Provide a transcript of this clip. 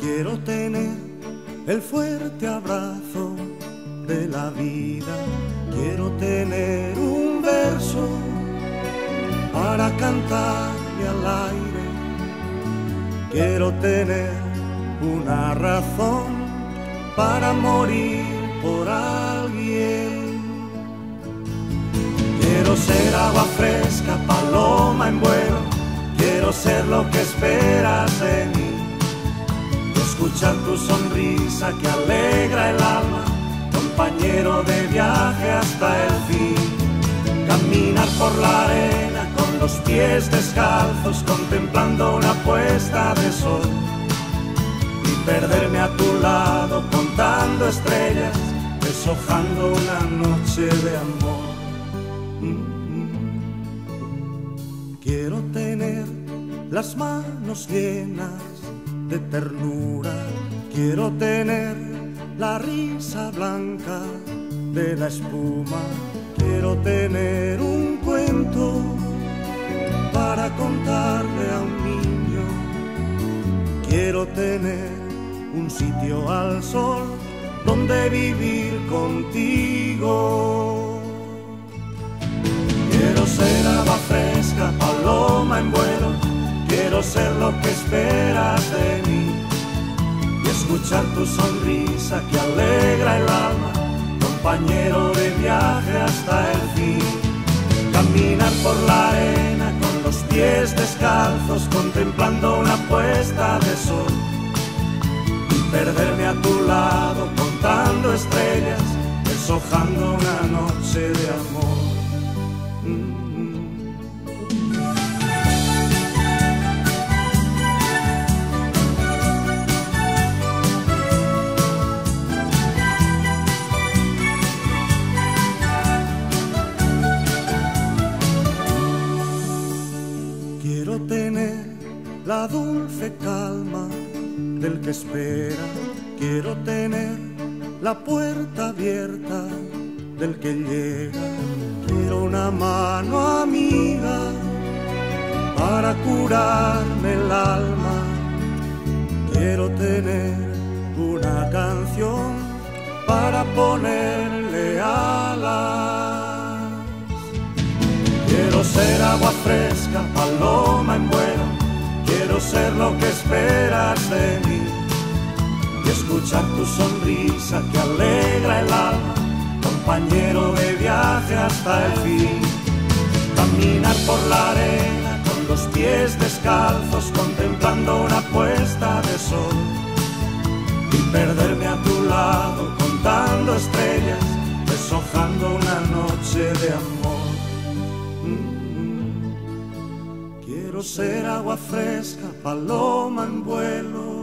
Quiero tener el fuerte abrazo de la vida. Quiero tener un verso para cantarle al aire. Quiero tener una razón para morir por alguien. Quiero ser agua fresca, paloma en vuelo. Quiero ser lo que esperas mí. Escuchar tu sonrisa que alegra el alma, compañero de viaje hasta el fin. Caminar por la arena con los pies descalzos, contemplando una puesta de sol. Y perderme a tu lado contando estrellas, deshojando una noche de amor. Quiero tener las manos llenas ternura. Quiero tener la risa blanca de la espuma. Quiero tener un cuento para contarle a un niño. Quiero tener un sitio al sol donde vivir contigo. Quiero ser agua fresca, paloma en vuelo. Quiero ser lo que. Y escuchar tu sonrisa que alegra el alma, compañero de viaje hasta el fin. Caminar por la arena con los pies descalzos, contemplando una puesta de sol. Y perderme a tu lado contando estrellas, deshojando una Quiero tener la dulce calma del que espera. Quiero tener la puerta abierta del que llega. Quiero una mano amiga para curarme el alma. Quiero tener una canción para ponerle ser agua fresca, paloma en vuelo. Quiero ser lo que esperas de mí. Y escuchar tu sonrisa que alegra el alma, compañero de viaje hasta el fin. Caminar por la arena con los pies descalzos, contemplando una puesta de sol. Y perderme a tu lado, contando estrellas, deshojando una noche de amor. Ser agua fresca, paloma en vuelo.